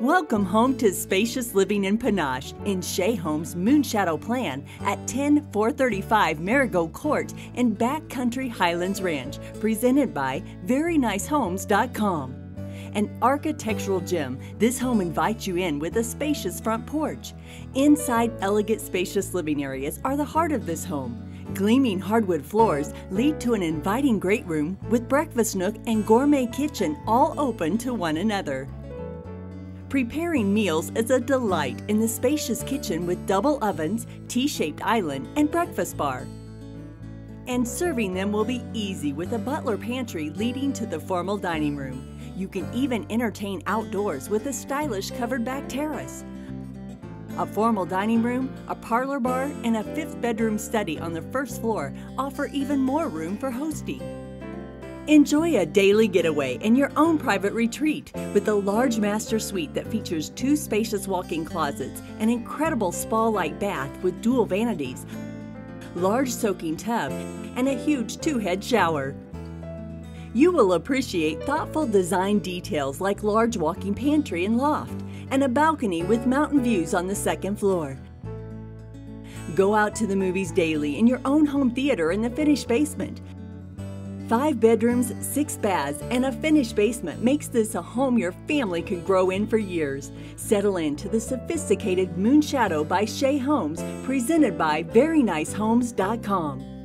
Welcome home to spacious living in Panache in Shea Homes Moonshadow Plan at 10435 Marigold Court in Backcountry Highlands Ranch, presented by VeryNiceHomes.com. An architectural gem, this home invites you in with a spacious front porch. Inside, elegant, spacious living areas are the heart of this home. Gleaming hardwood floors lead to an inviting great room with breakfast nook and gourmet kitchen all open to one another. Preparing meals is a delight in the spacious kitchen with double ovens, T-shaped island, and breakfast bar. And serving them will be easy with a butler pantry leading to the formal dining room. You can even entertain outdoors with a stylish covered back terrace. A formal dining room, a parlor bar, and a fifth bedroom study on the first floor offer even more room for hosting. Enjoy a daily getaway in your own private retreat with a large master suite that features two spacious walk-in closets, an incredible spa-like bath with dual vanities, large soaking tub, and a huge two-head shower. You will appreciate thoughtful design details like large walk-in pantry and loft, and a balcony with mountain views on the second floor. Go out to the movies daily in your own home theater in the finished basement. Five bedrooms, six baths, and a finished basement makes this a home your family could grow in for years. Settle into the sophisticated Moonshadow by Shea Homes, presented by VeryNiceHomes.com.